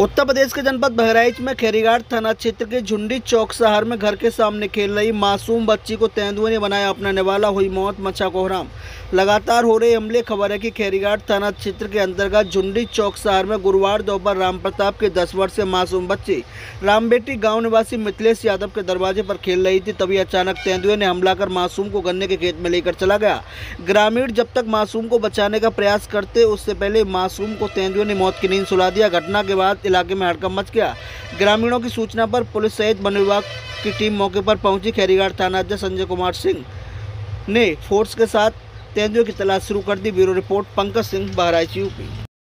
उत्तर प्रदेश के जनपद बहराइच में खेरीघाट थाना क्षेत्र के झुंडी चौक शहर में घर के सामने खेल रही मासूम बच्ची को तेंदुए ने बनाया अपना निवाला, हुई मौत, मचा कोहराम। लगातार हो रहे हमले, खबर है कि खेरीघाट थाना क्षेत्र के अंतर्गत झुंडी चौक शहर में गुरुवार दोपहर राम प्रताप के दस वर्षीय मासूम बच्ची रामबेटी गाँव निवासी मिथिलेश यादव के दरवाजे पर खेल रही थी, तभी अचानक तेंदुए ने हमला कर मासूम को गन्ने के खेत में लेकर चला गया। ग्रामीण जब तक मासूम को बचाने का प्रयास करते, उससे पहले मासूम को तेंदुए ने मौत की नींद सुला दिया घटना के बाद इलाके में हड़कम मच गया। ग्रामीणों की सूचना पर पुलिस सहित वन विभाग की टीम मौके पर पहुँची खैरीगढ़ थाना अध्यक्ष संजय कुमार सिंह ने फोर्स के साथ तेंदुए की तलाश शुरू कर दी। Bureau report Pankaj Singh, Bahraich, UP.